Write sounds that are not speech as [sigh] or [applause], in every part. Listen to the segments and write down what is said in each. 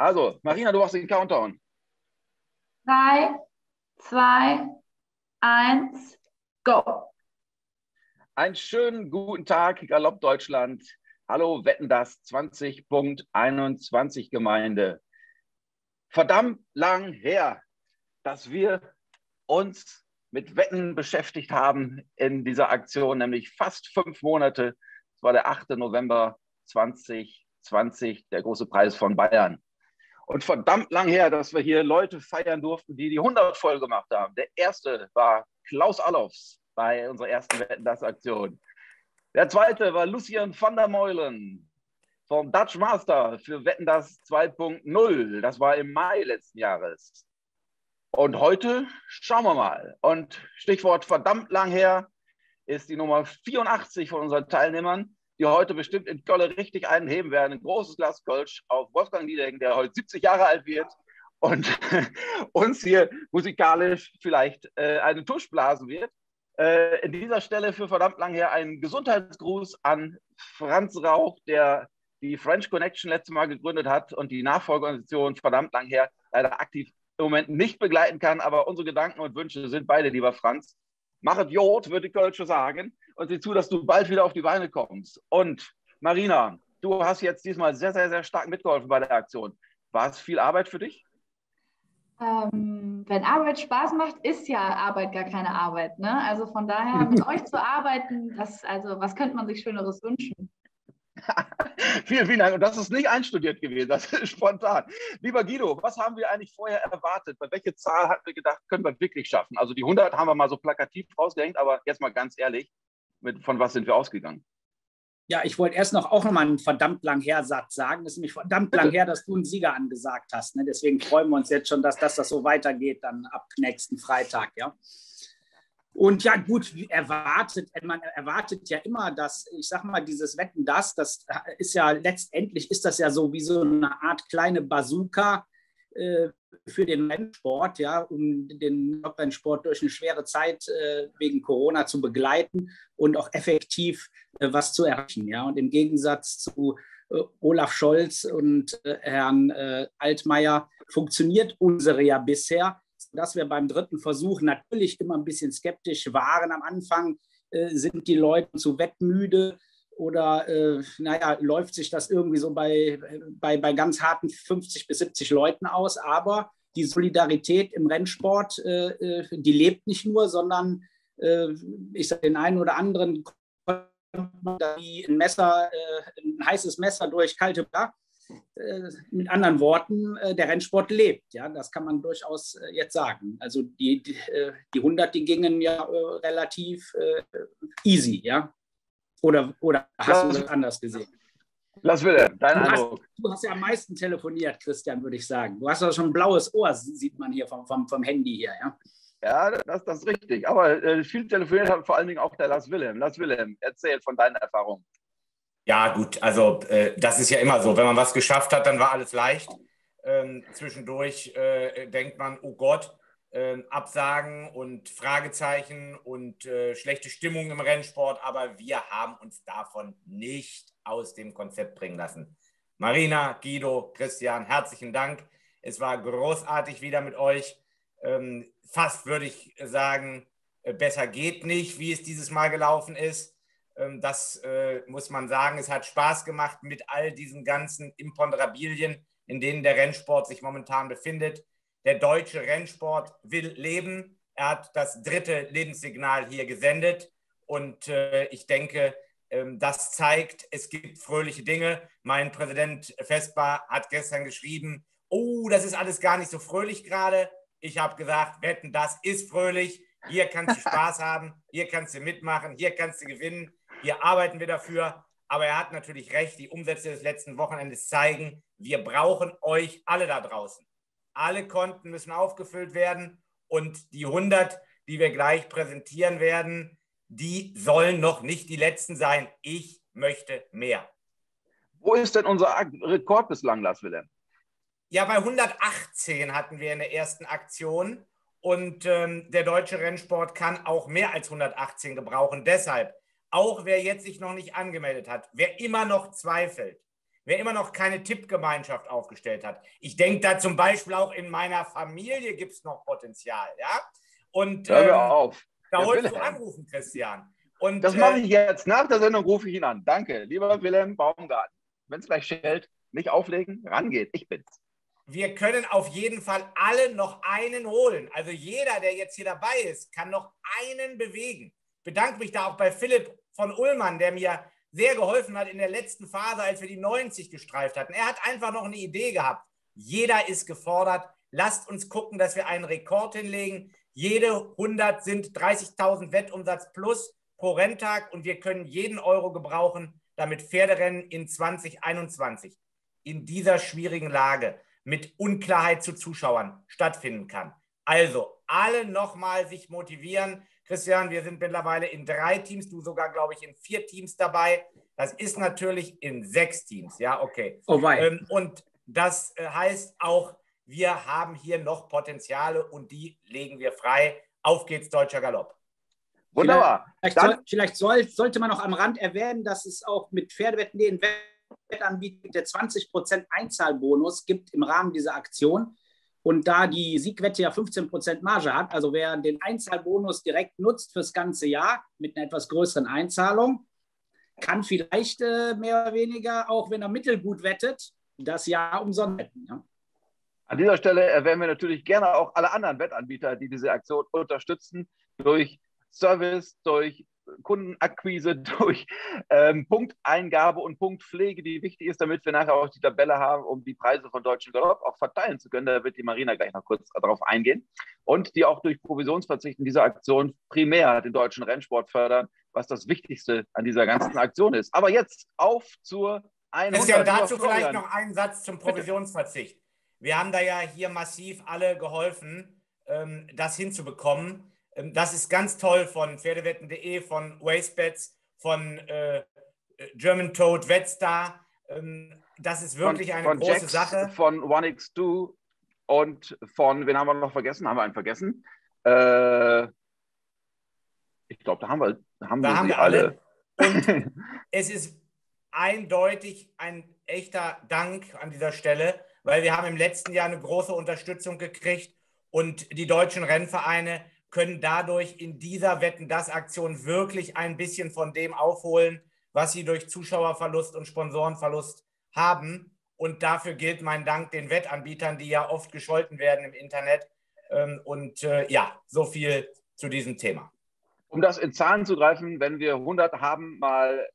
Also, Marina, du machst den Countdown. Drei, zwei, eins, go. Einen schönen guten Tag, Galopp Deutschland. Hallo, Wetten das 20.21 Gemeinde. Verdammt lang her, dass wir uns mit Wetten beschäftigt haben in dieser Aktion, nämlich fast fünf Monate. Es war der 8. November 2020, der große Preis von Bayern. Und verdammt lang her, dass wir hier Leute feiern durften, die die 100 voll gemacht haben. Der erste war Klaus Allofs bei unserer ersten Wetten das Aktion. Der zweite war Lucian van der Meulen vom Dutch Master für Wetten das 2.0. Das war im Mai letzten Jahres. Und heute schauen wir mal. Und Stichwort verdammt lang her ist die Nummer 84 von unseren Teilnehmern, die heute bestimmt in Köln richtig einen heben werden. Ein großes Glas Kölsch auf Wolfgang Niedecken, der heute 70 Jahre alt wird und [laughs] uns hier musikalisch vielleicht äh, einen Tusch blasen wird. Äh, in dieser Stelle für verdammt lang her einen Gesundheitsgruß an Franz Rauch, der die French Connection letztes Mal gegründet hat und die Nachfolgeorganisation verdammt lang her leider aktiv im Moment nicht begleiten kann. Aber unsere Gedanken und Wünsche sind beide, lieber Franz. Machet Jod, würde ich Kölsche sagen, und sieh zu, dass du bald wieder auf die Beine kommst. Und Marina, du hast jetzt diesmal sehr, sehr, sehr stark mitgeholfen bei der Aktion. War es viel Arbeit für dich? Ähm, wenn Arbeit Spaß macht, ist ja Arbeit gar keine Arbeit. Ne? Also von daher, mit [laughs] euch zu arbeiten, das, also was könnte man sich Schöneres wünschen? [laughs] vielen, vielen Dank. Und das ist nicht einstudiert gewesen, das ist spontan. Lieber Guido, was haben wir eigentlich vorher erwartet? Bei welcher Zahl hatten wir gedacht, können wir wirklich schaffen? Also die 100 haben wir mal so plakativ rausgehängt, aber jetzt mal ganz ehrlich, mit, von was sind wir ausgegangen? Ja, ich wollte erst noch auch noch mal einen verdammt lang her Satz sagen. Es ist nämlich verdammt lang her, dass du einen Sieger angesagt hast. Ne? Deswegen freuen wir uns jetzt schon, dass, dass das so weitergeht dann ab nächsten Freitag. Ja. Und ja, gut, erwartet, man erwartet ja immer, dass, ich sag mal, dieses Wetten, das, das ist ja letztendlich ist das ja so wie so eine Art kleine Bazooka äh, für den Rennsport, ja, um den Rennsport durch eine schwere Zeit äh, wegen Corona zu begleiten und auch effektiv äh, was zu erreichen. Ja. Und im Gegensatz zu äh, Olaf Scholz und äh, Herrn äh, Altmaier funktioniert unsere ja bisher dass wir beim dritten Versuch natürlich immer ein bisschen skeptisch waren. Am Anfang äh, sind die Leute zu wettmüde oder äh, naja, läuft sich das irgendwie so bei, bei, bei ganz harten 50 bis 70 Leuten aus. Aber die Solidarität im Rennsport, äh, äh die lebt nicht nur, sondern äh, ich sage den einen oder anderen wie ein Messer, äh, ein heißes Messer durch kalte Bar mit anderen Worten, äh, der Rennsport lebt. Ja, das kann man durchaus äh, jetzt sagen. Also die, die, die 100, die gingen ja relativ easy, ja. Oder, oder hast du das anders gesehen? Lass wieder, dein du Eindruck. Hast, du hast ja am meisten telefoniert, Christian, würde ich sagen. Du hast ja schon ein blaues Ohr, sieht man hier vom, vom, vom Handy hier, ja. Ja, das, das ist richtig. Aber äh, viel telefoniert hat vor allen Dingen auch der Lars Wilhelm. Lars Wilhelm, erzähl von deinen Erfahrungen. Ja, gut, also äh, das ist ja immer so. Wenn man was geschafft hat, dann war alles leicht. Ähm, zwischendurch äh, denkt man, oh Gott, äh, Absagen und Fragezeichen und äh, schlechte Stimmung im Rennsport, aber wir haben uns davon nicht aus dem Konzept bringen lassen. Marina, Guido, Christian, herzlichen Dank. Es war großartig wieder mit euch. Ähm, fast würde ich sagen, äh, besser geht nicht, wie es dieses Mal gelaufen ist. Ähm, das äh, muss man sagen. Es hat Spaß gemacht mit all diesen ganzen Imponderabilien, in denen der Rennsport sich momentan befindet. Der deutsche Rennsport will leben. Er hat das dritte Lebenssignal hier gesendet. Und äh, ich denke, ähm, das zeigt, es gibt fröhliche Dinge. Mein Präsident Vespa hat gestern geschrieben, oh, das ist alles gar nicht so fröhlich gerade. Ich habe gesagt, wetten, das ist fröhlich. Hier kannst du [laughs] Spaß haben, hier kannst du mitmachen, hier kannst du gewinnen. Hier arbeiten wir dafür. Aber er hat natürlich recht, die Umsätze des letzten Wochenendes zeigen, wir brauchen euch alle da draußen. Alle Konten müssen aufgefüllt werden und die 100, die wir gleich präsentieren werden, die sollen noch nicht die letzten sein. Ich möchte mehr. Wo ist denn unser Rekord bislang, Lars Wilhelm? Ja, bei 118 hatten wir in der ersten Aktion und ähm, der deutsche Rennsport kann auch mehr als 118 gebrauchen. Deshalb auch wer jetzt sich noch nicht angemeldet hat, wer immer noch zweifelt, wer immer noch keine Tippgemeinschaft aufgestellt hat. Ich denke da zum Beispiel auch in meiner Familie gibt es noch Potenzial. Ja? Und Hör ähm, auf. da wolltest du anrufen, Christian. Und, das mache äh, ich jetzt. Nach der Sendung rufe ich ihn an. Danke, lieber Wilhelm Baumgarten. Wenn es gleich schellt, nicht auflegen, rangeht. Ich bin's. Wir können auf jeden Fall alle noch einen holen. Also jeder, der jetzt hier dabei ist, kann noch einen bewegen. Ich bedanke mich da auch bei Philipp von Ullmann, der mir sehr geholfen hat in der letzten Phase, als wir die 90 gestreift hatten. Er hat einfach noch eine Idee gehabt. Jeder ist gefordert. Lasst uns gucken, dass wir einen Rekord hinlegen. Jede 100 sind 30.000 Wettumsatz plus pro Renntag und wir können jeden Euro gebrauchen, damit Pferderennen in 2021 in dieser schwierigen Lage mit Unklarheit zu Zuschauern stattfinden kann. Also alle nochmal sich motivieren. Christian, wir sind mittlerweile in drei Teams, du sogar, glaube ich, in vier Teams dabei. Das ist natürlich in sechs Teams, ja, okay. Oh ähm, und das äh, heißt auch, wir haben hier noch Potenziale und die legen wir frei. Auf geht's, deutscher Galopp. Wunderbar. Vielleicht, soll, vielleicht soll, sollte man noch am Rand erwähnen, dass es auch mit Pferdewetten den Wettanbieter der 20% Einzahlbonus gibt im Rahmen dieser Aktion. Und da die Siegwette ja 15% Marge hat, also wer den Einzahlbonus direkt nutzt fürs ganze Jahr mit einer etwas größeren Einzahlung, kann vielleicht äh, mehr oder weniger, auch wenn er mittelgut wettet, das Jahr umsonst wetten. Ja. An dieser Stelle erwähnen wir natürlich gerne auch alle anderen Wettanbieter, die diese Aktion unterstützen, durch Service, durch Kundenakquise, [laughs] durch ähm, Punkteingabe und Punktpflege, die wichtig ist, damit wir nachher auch die Tabelle haben, um die Preise von Deutschen Galopp auch verteilen zu können. Da wird die Marina gleich noch kurz darauf eingehen. Und die auch durch Provisionsverzicht in dieser Aktion primär den deutschen Rennsport fördern, was das Wichtigste an dieser ganzen Aktion ist. Aber jetzt auf zur 100. Ist ja dazu vielleicht noch ein Satz zum Provisionsverzicht. Wir haben da ja hier massiv alle geholfen, ähm, das hinzubekommen. Ähm, das ist ganz toll von Pferdewetten.de, von Wastebets, von äh, German Toad Wetstar. Ähm, das ist wirklich von, eine von große Jax, Sache. Von OneX2 und von, wen haben wir noch vergessen? Haben wir einen vergessen? Äh, ich glaube, da haben wir, haben da wir haben wir alle. alle. Und [laughs] es ist eindeutig ein echter Dank an dieser Stelle, weil wir haben im letzten Jahr eine große Unterstützung gekriegt und die deutschen Rennvereine können dadurch in dieser Wetten das Aktion wirklich ein bisschen von dem aufholen, was sie durch Zuschauerverlust und Sponsorenverlust haben. Und dafür gilt mein Dank den Wettanbietern, die ja oft gescholten werden im Internet. Ähm, und äh, ja, so viel zu diesem Thema. Um das in Zahlen zu greifen, wenn wir 100 haben mal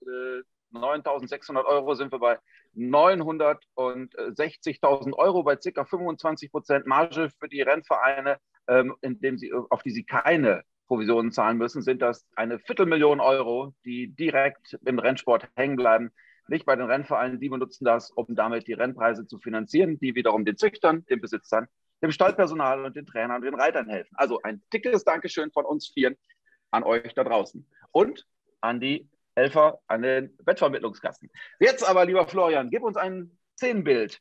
9.600 äh, Euro, sind wir bei 960.000 Euro bei ca. 25 Prozent Marge für die Rennvereine ähm, indem sie, auf die sie keine Provisionen zahlen müssen, sind das eine Viertelmillion Euro, die direkt im Rennsport hängen bleiben. Nicht bei den Rennvereinen, die benutzen das, um damit die Rennpreise zu finanzieren, die wiederum den Züchtern, den Besitzern, dem Stallpersonal und den Trainern und den Reitern helfen. Also ein dickes Dankeschön von uns vieren an euch da draußen und an die Helfer an den Wettvermittlungskassen. Jetzt aber, lieber Florian, gib uns ein Szenenbild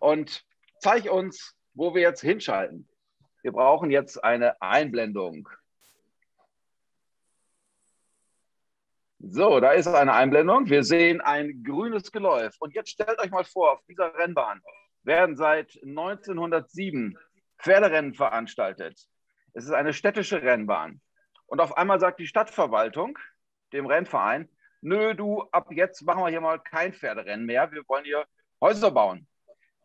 und zeig uns, wo wir jetzt hinschalten. Wir brauchen jetzt eine Einblendung. So, da ist eine Einblendung. Wir sehen ein grünes Geläuf. Und jetzt stellt euch mal vor, auf dieser Rennbahn werden seit 1907 Pferderennen veranstaltet. Es ist eine städtische Rennbahn. Und auf einmal sagt die Stadtverwaltung dem Rennverein, nö, du, ab jetzt machen wir hier mal kein Pferderennen mehr. Wir wollen hier Häuser bauen.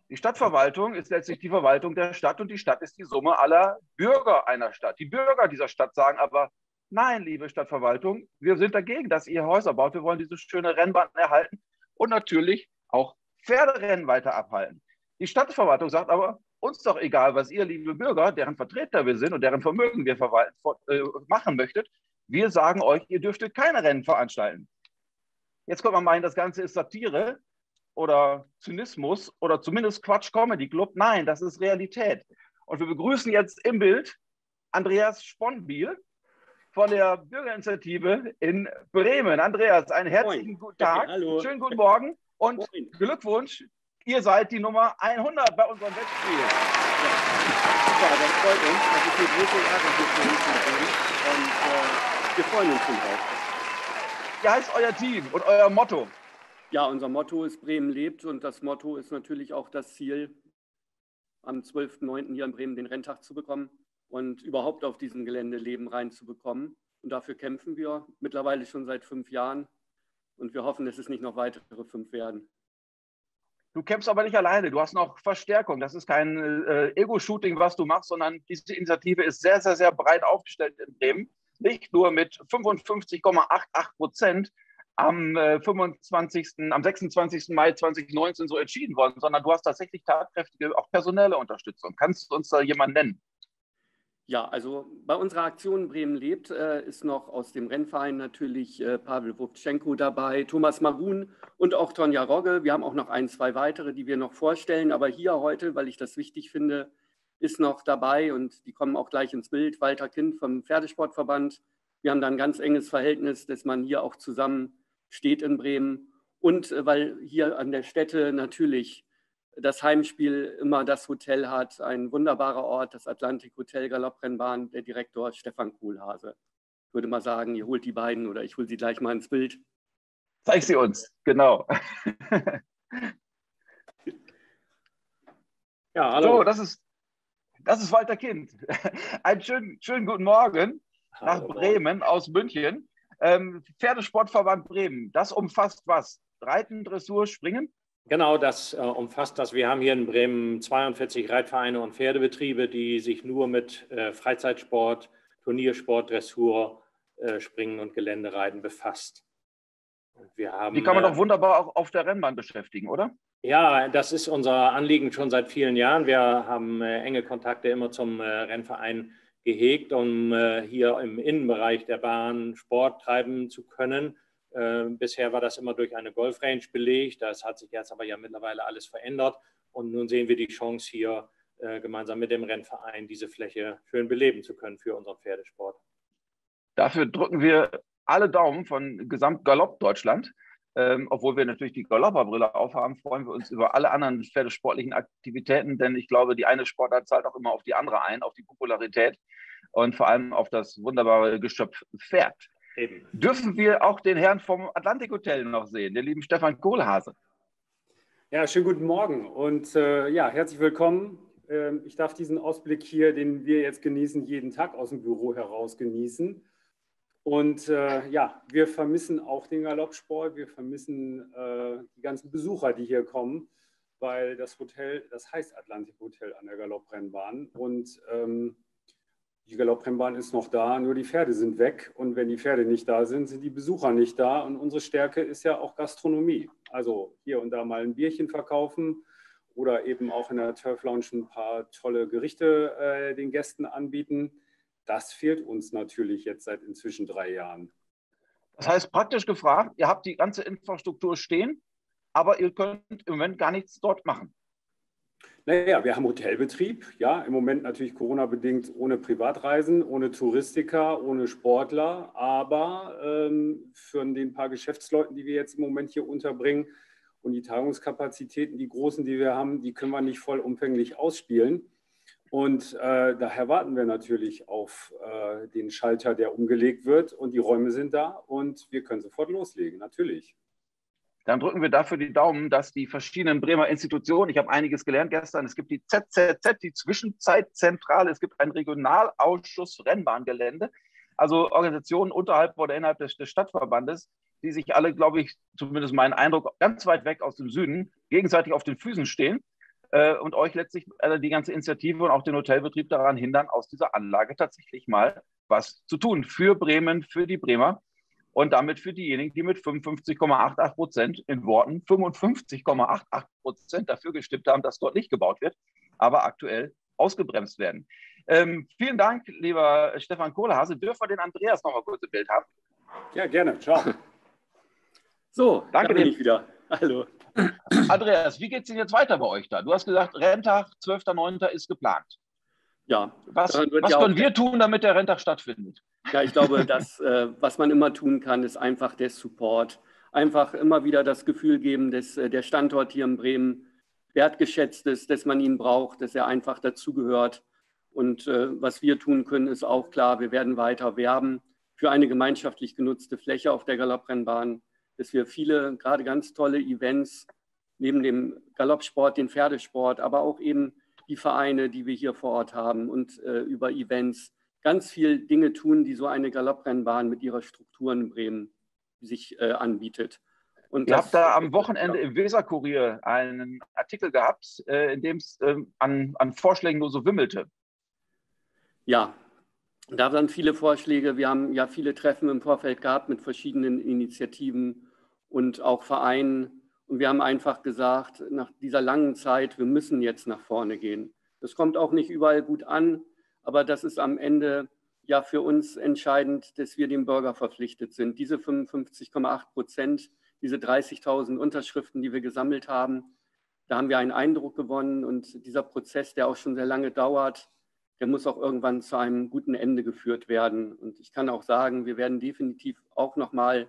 Die Stadtverwaltung ist letztlich die Verwaltung der Stadt und die Stadt ist die Summe aller Bürger einer Stadt. Die Bürger dieser Stadt sagen aber, nein, liebe Stadtverwaltung, wir sind dagegen, dass ihr Häuser baut. Wir wollen diese schöne Rennbahn erhalten und natürlich auch Pferderennen weiter abhalten. Die Stadtverwaltung sagt aber, uns doch egal, was ihr, liebe Bürger, deren Vertreter wir sind und deren Vermögen wir verwalten, äh, machen möchtet. Wir sagen euch, ihr dürftet keine Rennen veranstalten. Jetzt kommt man meinen, das Ganze ist Satire oder Zynismus oder zumindest Quatsch Comedy Club. Nein, das ist Realität. Und wir begrüßen jetzt im Bild Andreas Sponbiel von der Bürgerinitiative in Bremen. Andreas, einen herzlichen Moin. guten Tag, okay, schönen guten Morgen und Moin. Glückwunsch. Ihr seid die Nummer 100 bei unserem Wettspiel. Ja. das freut uns. Das ist eine große Ehre hier für uns. Und äh, wir freuen uns schon drauf. Wie heißt euer Team und euer Motto? Ja, unser Motto ist Bremen lebt und das Motto ist natürlich auch das Ziel, am 12.09. hier in Bremen den Renntag zu bekommen und überhaupt auf diesem Gelände Leben reinzubekommen. Und dafür kämpfen wir mittlerweile schon seit fünf Jahren und wir hoffen, dass es nicht noch weitere fünf werden. Du kämpfst aber nicht alleine, du hast noch Verstärkung. Das ist kein äh, Ego-Shooting, was du machst, sondern diese Initiative ist sehr, sehr, sehr breit aufgestellt in Bremen. Nicht nur mit 55,88 Prozent am, äh, 25., am 26. Mai 2019 so entschieden worden, sondern du hast tatsächlich tatkräftige, auch personelle Unterstützung. Kannst du uns da jemanden nennen? Ja, also bei unserer Aktion Bremen lebt äh, ist noch aus dem Rennverein natürlich äh, Pavel Wubtschenko dabei, Thomas Marun und auch Tonja Rogge. Wir haben auch noch ein, zwei weitere, die wir noch vorstellen. Aber hier heute, weil ich das wichtig finde, ist noch dabei und die kommen auch gleich ins Bild, Walter Kind vom Pferdesportverband. Wir haben da ein ganz enges Verhältnis, dass man hier auch zusammen steht in Bremen. Und äh, weil hier an der Stätte natürlich das Heimspiel immer das Hotel hat. Ein wunderbarer Ort, das Atlantik Hotel Galopprennbahn, der Direktor Stefan Kohlhase. Ich würde mal sagen, ihr holt die beiden oder ich hole sie gleich mal ins Bild. Zeig sie uns, genau. [laughs] ja, hallo. So, das ist, das ist Walter Kind. [laughs] Einen schönen, schönen guten Morgen nach hallo. Bremen aus München. Ähm, Pferdesportverband Bremen, das umfasst was? Reiten, Dressur, Springen? Genau, das äh, umfasst das. Wir haben hier in Bremen 42 Reitvereine und Pferdebetriebe, die sich nur mit äh, Freizeitsport, Turniersport, Dressur, äh, Springen und Geländereiten befasst. Haben, die kann man doch äh, wunderbar auch auf der Rennbahn beschäftigen, oder? Ja, das ist unser Anliegen schon seit vielen Jahren. Wir haben äh, enge Kontakte immer zum äh, Rennverein gehegt, um hier im Innenbereich der Bahn Sport treiben zu können ähm, bisher war das immer durch eine Golfrange belegt. Das hat sich jetzt aber ja mittlerweile alles verändert. Und nun sehen wir die Chance hier äh, gemeinsam mit dem Rennverein diese Fläche schön beleben zu können für unseren Pferdesport. Dafür drücken wir alle Daumen von Gesamtgalopp Deutschland. Ähm, obwohl wir natürlich die Galopperbrille aufhaben, freuen wir uns über alle anderen pferdesportlichen Aktivitäten, denn ich glaube, die eine Sportart zahlt auch immer auf die andere ein, auf die Popularität und vor allem auf das wunderbare Geschöpf Pferd. Eben. Dürfen wir auch den Herrn vom Atlantik Hotel noch sehen, den lieben Stefan Kohlhase? Ja, schönen guten Morgen und äh, ja, herzlich willkommen. Ähm, ich darf diesen Ausblick hier, den wir jetzt genießen, jeden Tag aus dem Büro heraus genießen. Und äh, ja, wir vermissen auch den Galoppsport, wir vermissen äh, die ganzen Besucher, die hier kommen, weil das Hotel, das heißt Atlantik Hotel an der Galopprennbahn. Und ähm, die Galopprennbahn ist noch da, nur die Pferde sind weg. Und wenn die Pferde nicht da sind, sind die Besucher nicht da. Und unsere Stärke ist ja auch Gastronomie. Also hier und da mal ein Bierchen verkaufen oder eben auch in der Turf Lounge ein paar tolle Gerichte äh, den Gästen anbieten. Das fehlt uns natürlich jetzt seit inzwischen drei Jahren. Das heißt praktisch gefragt, ihr habt die ganze Infrastruktur stehen, aber ihr könnt im Moment gar nichts dort machen. Naja, wir haben Hotelbetrieb, ja, im Moment natürlich Corona-bedingt ohne Privatreisen, ohne Touristiker, ohne Sportler, aber ähm, für den paar Geschäftsleuten, die wir jetzt im Moment hier unterbringen und die Tagungskapazitäten, die großen, die wir haben, die können wir nicht vollumfänglich ausspielen. Und äh, daher warten wir natürlich auf äh, den Schalter, der umgelegt wird und die Räume sind da und wir können sofort loslegen, natürlich. Dann drücken wir dafür die Daumen, dass die verschiedenen Bremer Institutionen, ich habe einiges gelernt gestern, es gibt die ZZZ, die Zwischenzeitzentrale, es gibt einen Regionalausschuss Rennbahngelände, also Organisationen unterhalb oder innerhalb des, des Stadtverbandes, die sich alle, glaube ich, zumindest mein Eindruck, ganz weit weg aus dem Süden gegenseitig auf den Füßen stehen äh, und euch letztlich äh, die ganze Initiative und auch den Hotelbetrieb daran hindern, aus dieser Anlage tatsächlich mal was zu tun für Bremen, für die Bremer und damit für diejenigen, die mit 55,88 Prozent in Worten 55,88 Prozent dafür gestimmt haben, dass dort nicht gebaut wird, aber aktuell ausgebremst werden. Ähm, vielen Dank, lieber Stefan Kohlehase. Dürfen wir den Andreas noch mal kurz im Bild haben? Ja, gerne. Ciao. So, danke dir. ich wieder. Hallo. Andreas, wie geht es denn jetzt weiter bei euch da? Du hast gesagt, Renntag 12.09. ist geplant. Ja. Was, was ja können wir tun, damit der Renntag stattfindet? Ja, ich glaube, das, äh, was man immer tun kann, ist einfach der Support. Einfach immer wieder das Gefühl geben, dass äh, der Standort hier in Bremen wertgeschätzt ist, dass man ihn braucht, dass er einfach dazugehört. Und äh, was wir tun können, ist auch klar, wir werden weiter werben für eine gemeinschaftlich genutzte Fläche auf der Galopprennbahn. Dass wir viele, gerade ganz tolle Events neben dem Galoppsport, den Pferdesport, aber auch eben die Vereine, die wir hier vor Ort haben und äh, über Events ganz viel Dinge tun, die so eine Galopprennbahn mit ihrer Struktur in Bremen sich äh, anbietet. Und Ihr habt da am Wochenende im Weserkurier einen Artikel gehabt, äh, in dem es ähm, an, an Vorschlägen nur so wimmelte. Ja, da waren viele Vorschläge. Wir haben ja viele Treffen im Vorfeld gehabt mit verschiedenen Initiativen und auch Vereinen. Und wir haben einfach gesagt, nach dieser langen Zeit, wir müssen jetzt nach vorne gehen. Das kommt auch nicht überall gut an, aber das ist am Ende ja für uns entscheidend, dass wir dem Bürger verpflichtet sind. Diese 55,8 Prozent, diese 30.000 Unterschriften, die wir gesammelt haben, da haben wir einen Eindruck gewonnen und dieser Prozess, der auch schon sehr lange dauert, der muss auch irgendwann zu einem guten Ende geführt werden. Und ich kann auch sagen, wir werden definitiv auch nochmal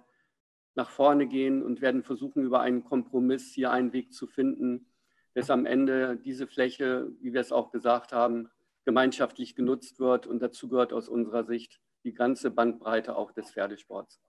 nach vorne gehen und werden versuchen, über einen Kompromiss hier einen Weg zu finden, dass am Ende diese Fläche, wie wir es auch gesagt haben, gemeinschaftlich genutzt wird. Und dazu gehört aus unserer Sicht die ganze Bandbreite auch des Pferdesports.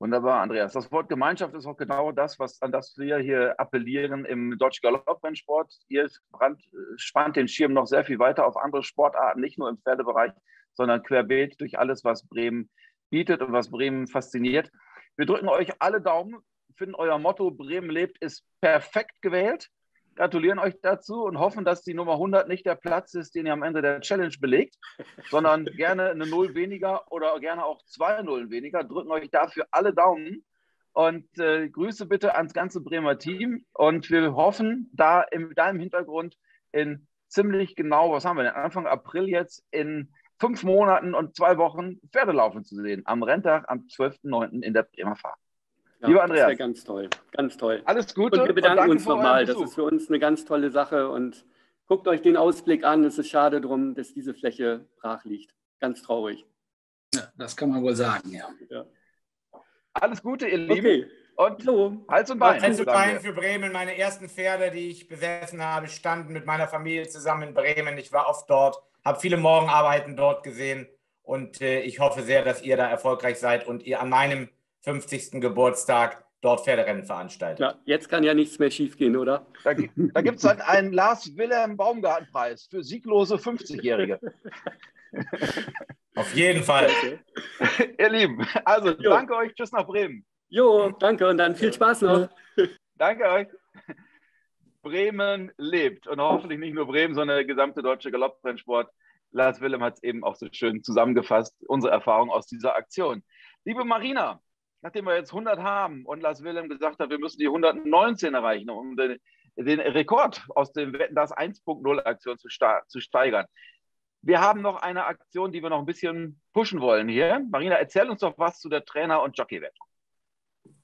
Wunderbar, Andreas. Das Wort Gemeinschaft ist auch genau das, was, an das wir hier appellieren im deutschen Galopprennsport. Ihr brand, spannt den Schirm noch sehr viel weiter auf andere Sportarten, nicht nur im Pferdebereich, sondern querbeet durch alles, was Bremen bietet und was Bremen fasziniert. Wir drücken euch alle Daumen, finden euer Motto Bremen lebt ist perfekt gewählt. Gratulieren euch dazu und hoffen, dass die Nummer 100 nicht der Platz ist, den ihr am Ende der Challenge belegt, [laughs] sondern gerne eine Null weniger oder gerne auch zwei Nullen weniger. Drücken euch dafür alle Daumen. Und äh, Grüße bitte ans ganze Bremer Team. Und wir hoffen, da in deinem Hintergrund in ziemlich genau, was haben wir denn, Anfang April jetzt in fünf Monaten und zwei Wochen Pferde laufen zu sehen. Am Renntag am 12.09. in der Bremer Fahrt. Ja, Lieber Andreas. Das wäre ganz toll, ganz toll. Alles Gute. Und wir bedanken und uns nochmal. Das ist für uns eine ganz tolle Sache und guckt euch den Ausblick an. Es ist schade drum, dass diese Fläche brach liegt. Ganz traurig. Ja, das kann man wohl sagen, ja. ja. Alles Gute, ihr Lieben. Okay. Und so. Hals und Bein. Hals und Bein für Bremen. Meine ersten Pferde, die ich besessen habe, standen mit meiner Familie zusammen in Bremen. Ich war oft dort, habe viele Morgenarbeiten dort gesehen und äh, ich hoffe sehr, dass ihr da erfolgreich seid und ihr an meinem 50. Geburtstag dort Pferderennen veranstaltet. Ja, jetzt kann ja nichts mehr schiefgehen, oder? Da, da gibt es dann einen Lars-Wilhelm-Baumgarten-Preis für sieglose 50-Jährige. [laughs] Auf jeden Fall. Ihr Lieben, also jo. danke euch, tschüss nach Bremen. Jo, danke und dann viel Spaß noch. danke euch. Bremen lebt und hoffentlich nicht nur Bremen, sondern der gesamte deutsche Galopprennsport. Lars Willem hat es eben auch so schön zusammengefasst, unsere Erfahrung aus dieser Aktion. Liebe Marina, nachdem wir jetzt 100 haben und Lars Wilhelm gesagt hat, wir müssen die 119 erreichen, um den, den Rekord aus dem Wetten das 1.0 Aktion zu, zu steigern. Wir haben noch eine Aktion, die wir noch ein bisschen pushen wollen hier. Marina, erzähl uns doch was zu der Trainer- und Jockey-Wettung.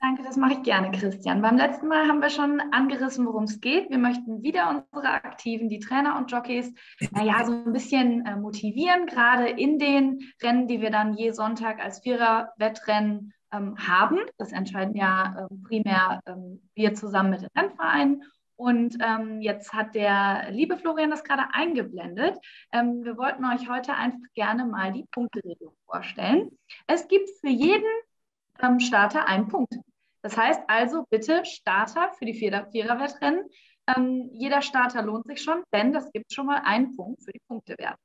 Danke, das mache ich gerne, Christian. Beim letzten Mal haben wir schon angerissen, worum es geht. Wir möchten wieder unsere Aktiven, die Trainer und Jockeys, naja, so ein bisschen äh, motivieren, gerade in den Rennen, die wir dann je Sonntag als Vierer-Wettrennen ähm, haben. Das entscheiden ja ähm, primär ähm, wir zusammen mit den Rennvereinen. Und ähm, jetzt hat der liebe Florian das gerade eingeblendet. Ähm, wir wollten euch heute einfach gerne mal die Punkteregelung vorstellen. Es gibt für jeden ähm, Starter einen Punkt. Das heißt also bitte Starter für die Viererwettrennen. Ähm, jeder Starter lohnt sich schon, denn das gibt schon mal einen Punkt für die Punktewerte.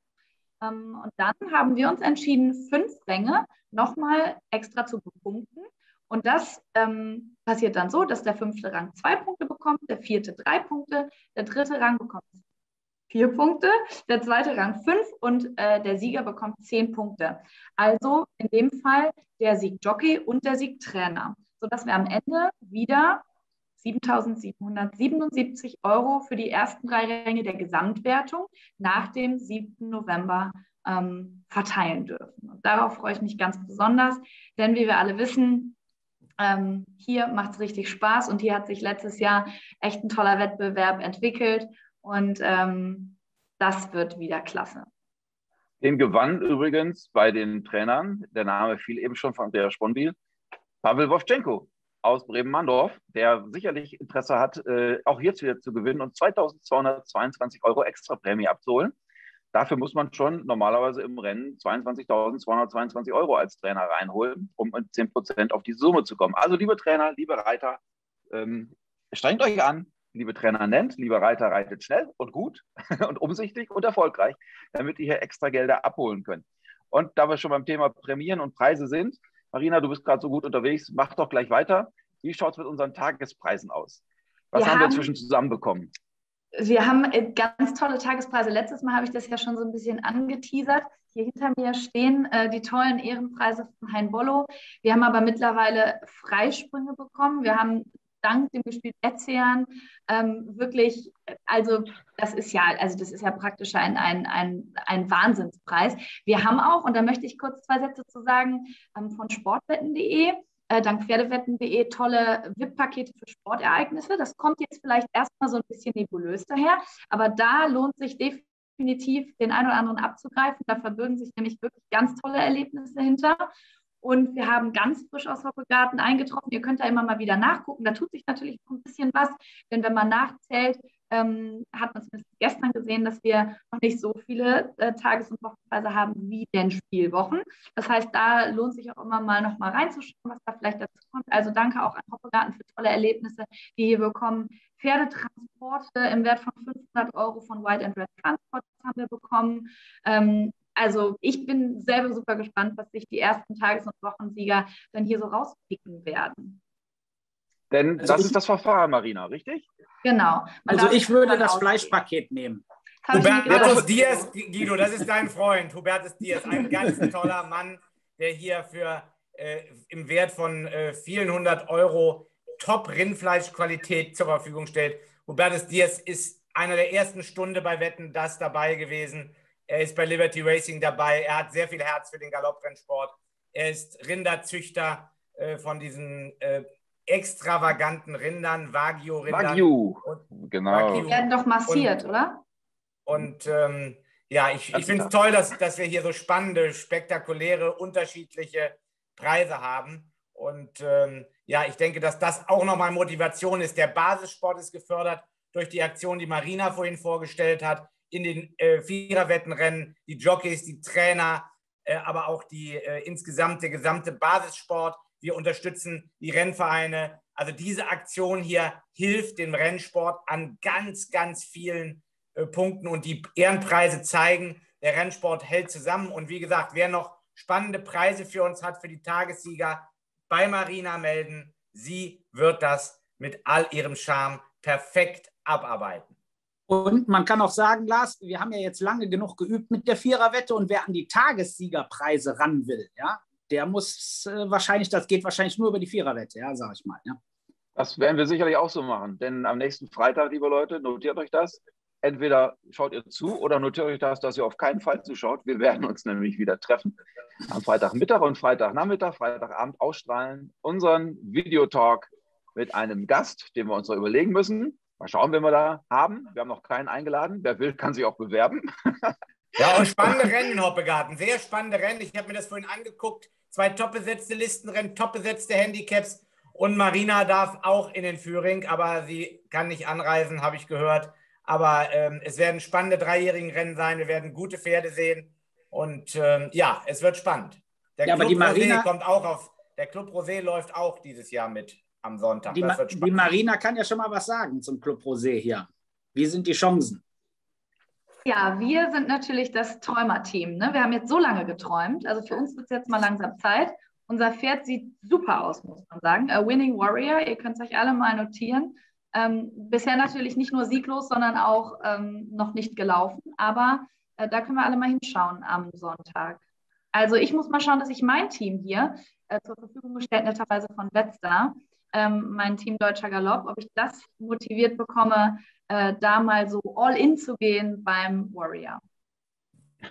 Ähm, und dann haben wir uns entschieden, fünf Ränge nochmal extra zu bepunkten. Und das ähm, passiert dann so, dass der fünfte Rang zwei Punkte bekommt, der vierte drei Punkte, der dritte Rang bekommt vier Punkte, der zweite Rang fünf und äh, der Sieger bekommt zehn Punkte. Also in dem Fall der Siegjockey und der Siegtrainer, sodass wir am Ende wieder 7.777 Euro für die ersten drei Ränge der Gesamtwertung nach dem 7. November ähm, verteilen dürfen. Und darauf freue ich mich ganz besonders, denn wie wir alle wissen, ähm, hier macht es richtig Spaß und hier hat sich letztes Jahr echt ein toller Wettbewerb entwickelt und ähm, das wird wieder klasse. Den gewann übrigens bei den Trainern, der Name fiel eben schon von Andreas Sponbil, Pavel Wowczenko aus Bremen-Mandorf, der sicherlich Interesse hat, äh, auch jetzt wieder zu gewinnen und 2222 Euro extra Prämie abzuholen. dafür muss man schon normalerweise im Rennen 22.222 Euro als Trainer reinholen, um mit 10 Prozent auf die Summe zu kommen. Also, liebe Trainer, liebe Reiter, ähm, strengt euch an, liebe Trainer nennt, liebe Reiter reitet schnell und gut [laughs] und umsichtig und erfolgreich, damit ihr hier extra Gelder abholen könnt. Und da wir schon beim Thema Prämieren und Preise sind, Marina, du bist gerade so gut unterwegs, mach doch gleich weiter. Wie schaut es mit unseren Tagespreisen aus? Was wir haben wir inzwischen zusammenbekommen? Wir haben äh, ganz tolle Tagespreise. Letztes Mal habe ich das ja schon so ein bisschen angeteasert. Hier hinter mir stehen äh, die tollen Ehrenpreise von Hein Bollo. Wir haben aber mittlerweile Freisprünge bekommen. Wir haben dank dem Gespiel Ozean ähm, wirklich, also das ist ja, also das ist ja praktisch ein, ein, ein, ein Wahnsinnspreis. Wir haben auch, und da möchte ich kurz zwei Sätze zu sagen, ähm, von sportwetten.de, äh, dank Pferdewetten.de tolle VIP-Pakete für Sportereignisse. Das kommt jetzt vielleicht erstmal so ein bisschen nebulös daher, aber da lohnt sich definitiv den einen oder anderen abzugreifen. Da verbirgen sich nämlich wirklich ganz tolle Erlebnisse hinter. Und wir haben ganz frisch aus Hoppegarten eingetroffen. Ihr könnt da immer mal wieder nachgucken. Da tut sich natürlich noch ein bisschen was, denn wenn man nachzählt, ähm, hat man zumindest gestern gesehen, dass wir noch nicht so viele äh, Tages- und Wochenpreise haben wie den Spielwochen. Das heißt, da lohnt sich auch immer mal noch mal reinzuschauen, was da vielleicht dazu kommt. Also danke auch an Hoppegarten für tolle Erlebnisse, die hier bekommen. Pferdetransporte im Wert von 500 Euro von White and Red Transport haben wir bekommen. Ähm, also ich bin selber super gespannt, was sich die ersten Tages- und Wochensieger dann hier so rauspicken werden. Denn also das ist das Verfahren, Marina, richtig? Genau. Man also ich würde das Fleischpaket nehmen. Hubertus Diaz, Guido, das ist dein Freund. Hubertus Diaz, ein ganz toller Mann, der hier für äh, im Wert von äh, vielen hundert Euro Top-Rindfleischqualität zur Verfügung stellt. Hubertus Diaz ist einer der ersten Stunde bei Wetten das dabei gewesen er ist bei Liberty Racing dabei. Er hat sehr viel Herz für den Galopprennsport. Er ist Rinderzüchter äh, von diesen äh, extravaganten Rindern, Wagyu-Rindern. Wagyu, genau. Wagyu. Die werden doch massiert, und, oder? Und ähm, ja, ich, ich finde es toll, dass, dass wir hier so spannende, spektakuläre, unterschiedliche Preise haben. Und ähm, ja, ich denke, dass das auch nochmal Motivation ist. Der Basissport ist gefördert durch die Aktion, die Marina vorhin vorgestellt hat in den äh, Viererwettenrennen, die Jockeys, die Trainer, äh, aber auch die äh, insgesamt der gesamte Basissport. Wir unterstützen die Rennvereine. Also diese Aktion hier hilft dem Rennsport an ganz, ganz vielen äh, Punkten und die Ehrenpreise zeigen, der Rennsport hält zusammen. Und wie gesagt, wer noch spannende Preise für uns hat, für die Tagessieger, bei Marina melden. Sie wird das mit all ihrem Charme perfekt abarbeiten. Und man kann auch sagen, Lars, wir haben ja jetzt lange genug geübt mit der Viererwette und wer an die Tagessiegerpreise ran will, ja, der muss äh, wahrscheinlich, das geht wahrscheinlich nur über die Viererwette, ja, sag ich mal. Ja. Das werden wir sicherlich auch so machen, denn am nächsten Freitag, liebe Leute, notiert euch das. Entweder schaut ihr zu oder notiert euch das, dass ihr auf keinen Fall zuschaut. Wir werden uns nämlich wieder treffen am Freitagmittag und Freitagnachmittag, Freitagabend ausstrahlen unseren Videotalk mit einem Gast, den wir uns noch überlegen müssen. Mal schauen, wen wir da haben. Wir haben noch keinen eingeladen. Wer will, kann sich auch bewerben. [laughs] Ja, und spannende [laughs] Rennen in Hoppegarten. Sehr spannende Rennen. Ich habe mir das vorhin angeguckt. Zwei top besetzte Listenrennen, top besetzte Handicaps. Und Marina darf auch in den Führing, aber sie kann nicht anreisen, habe ich gehört. Aber ähm, es werden spannende dreijährigen Rennen sein. Wir werden gute Pferde sehen. Und ähm, ja, es wird spannend. Der ja, Club aber die Marina Rosé kommt auch auf. Der Club Rosé läuft auch dieses Jahr mit am Sonntag. Die, Ma die, Marina kann ja schon mal was sagen zum Club Rosé hier. Wie sind die Chancen? Ja, wir sind natürlich das Träumerteam. Ne? Wir haben jetzt so lange geträumt. Also für uns wird es jetzt mal langsam Zeit. Unser Pferd sieht super aus, muss man sagen. A Winning Warrior, ihr könnt es euch alle mal notieren. Ähm, bisher natürlich nicht nur sieglos, sondern auch ähm, noch nicht gelaufen. Aber äh, da können wir alle mal hinschauen am Sonntag. Also ich muss mal schauen, dass ich mein Team hier äh, zur Verfügung gestellt, netterweise von Wetzlar, ähm, mein Team Deutscher Galopp, ob ich das motiviert bekomme, äh, da mal so all in zu gehen beim Warrior.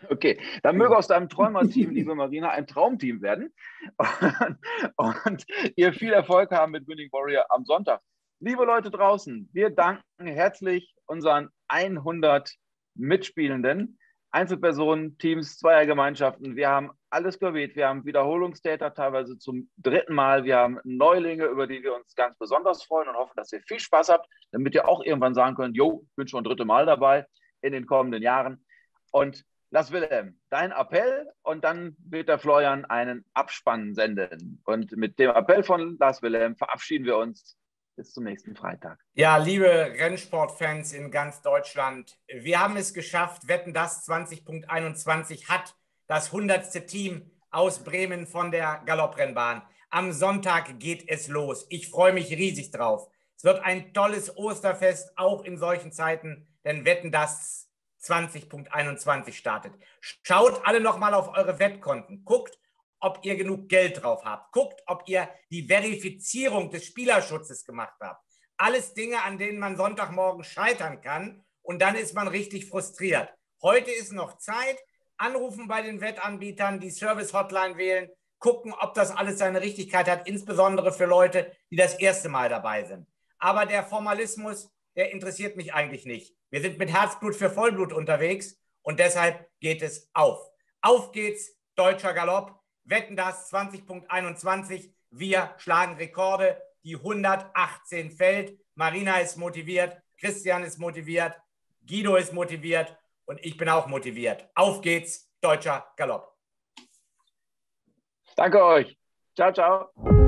Okay, dann möge aus deinem Träumerteam, liebe Marina, ein Traumteam werden und, [laughs] und ihr viel Erfolg haben mit Winning Warrior am Sonntag. Liebe Leute draußen, wir danken herzlich unseren 100 Mitspielenden. Einzelpersonen, Teams, Zweiergemeinschaften. Wir haben alles querbeet. Wir haben Wiederholungstäter teilweise zum dritten Mal. Wir haben Neulinge, über die wir uns ganz besonders freuen und hoffen, dass ihr viel Spaß habt, damit ihr auch irgendwann sagen könnt, jo, ich bin schon dritte Mal dabei in den kommenden Jahren. Und Lars Wilhelm, dein Appell und dann wird der Florian einen Abspann senden. Und mit dem Appell von Lars Wilhelm verabschieden wir uns bis zum nächsten Freitag. Ja, liebe Rennsportfans in ganz Deutschland, wir haben es geschafft. Wetten das 20.21 hat das 100. Team aus Bremen von der Galopprennbahn. Am Sonntag geht es los. Ich freue mich riesig drauf. Es wird ein tolles Osterfest, auch in solchen Zeiten, denn Wetten das 20.21 startet. Schaut alle nochmal auf eure Wettkonten. Guckt, ob ihr genug Geld drauf habt. Guckt, ob ihr die Verifizierung des Spielerschutzes gemacht habt. Alles Dinge, an denen man Sonntagmorgen scheitern kann und dann ist man richtig frustriert. Heute ist noch Zeit. Anrufen bei den Wettanbietern, die Service-Hotline wählen, gucken, ob das alles seine Richtigkeit hat, insbesondere für Leute, die das erste Mal dabei sind. Aber der Formalismus, der interessiert mich eigentlich nicht. Wir sind mit Herzblut für Vollblut unterwegs und deshalb geht es auf. Auf geht's, deutscher Galopp. Wetten das 20.21. Wir schlagen Rekorde. Die 118 fällt. Marina ist motiviert. Christian ist motiviert. Guido ist motiviert. Und ich bin auch motiviert. Auf geht's, deutscher Galopp. Danke euch. Ciao, ciao.